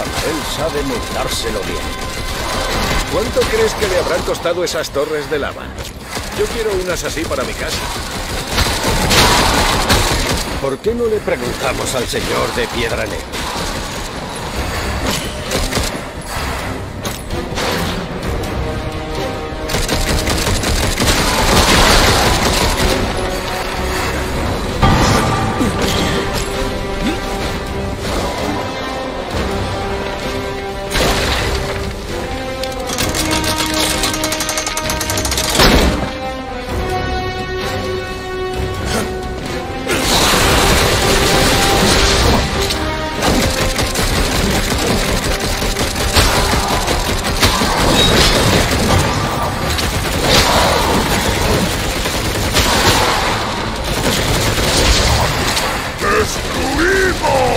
Samael sabe montárselo bien. ¿Cuánto crees que le habrán costado esas torres de lava? Yo quiero unas así para mi casa. ¿Por qué no le preguntamos al señor de Piedra Negra? Oh!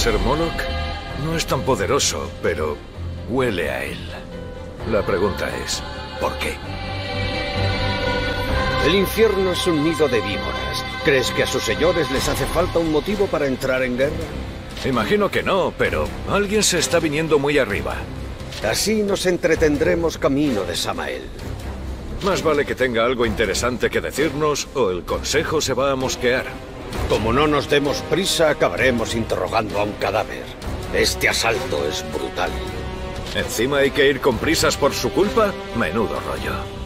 Ser Moloch? No es tan poderoso, pero huele a él. La pregunta es, ¿por qué? El infierno es un nido de víboras. ¿Crees que a sus señores les hace falta un motivo para entrar en guerra? Imagino que no, pero alguien se está viniendo muy arriba. Así nos entretendremos camino de Samael. Más vale que tenga algo interesante que decirnos o el consejo se va a mosquear. Como no nos demos prisa, acabaremos interrogando a un cadáver. Este asalto es brutal. ¿Encima hay que ir con prisas por su culpa? Menudo rollo.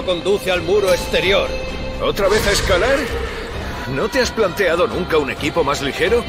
conduce al muro exterior. ¿Otra vez a escalar? ¿No te has planteado nunca un equipo más ligero?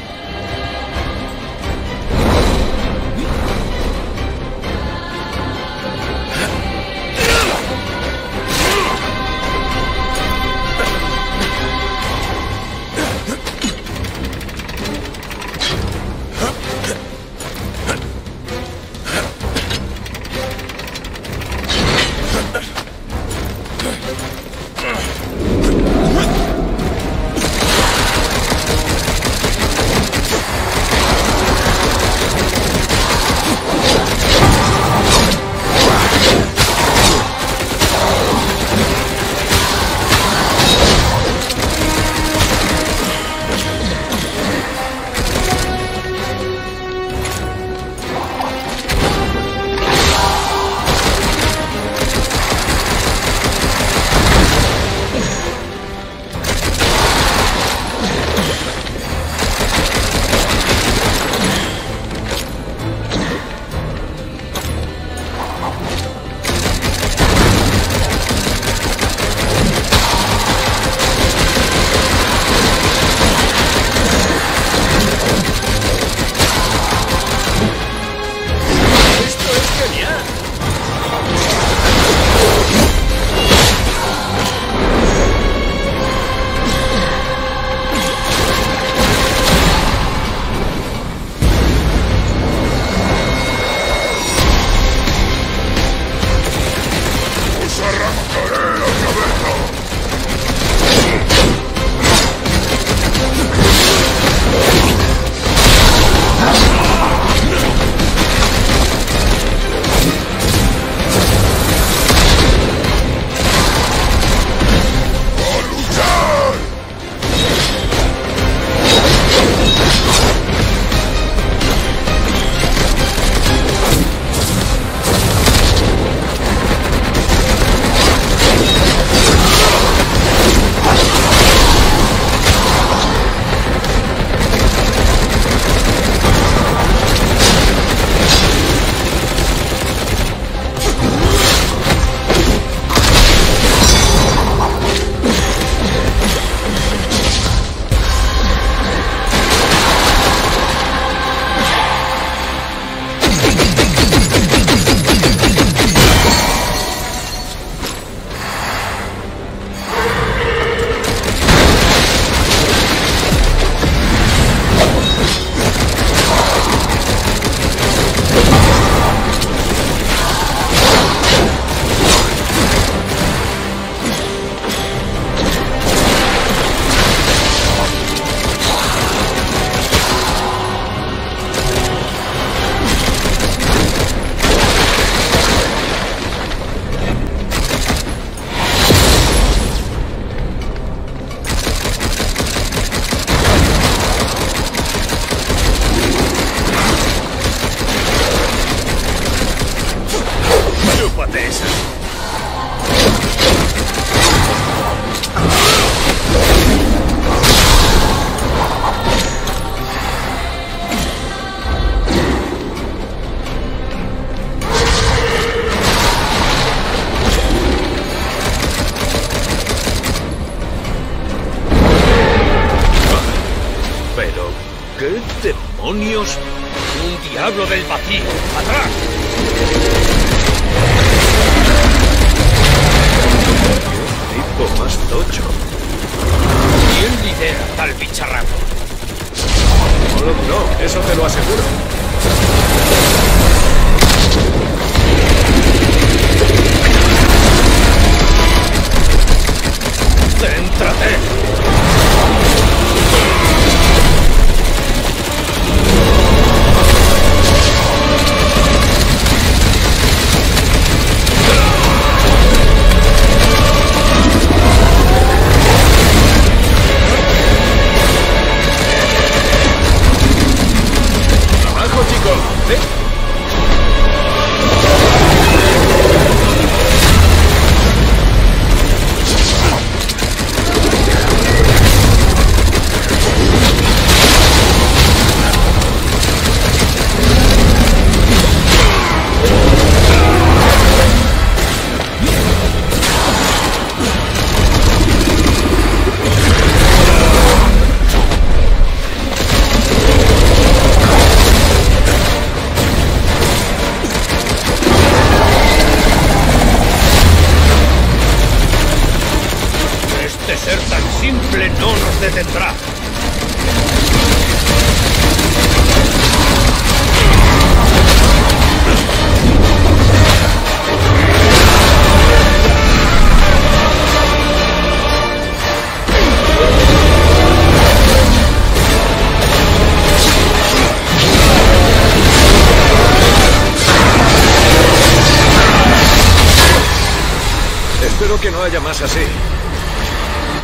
Que no haya más así.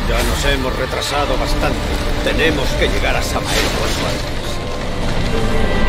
Ya nos hemos retrasado bastante. Tenemos que llegar a Samael cuanto antes.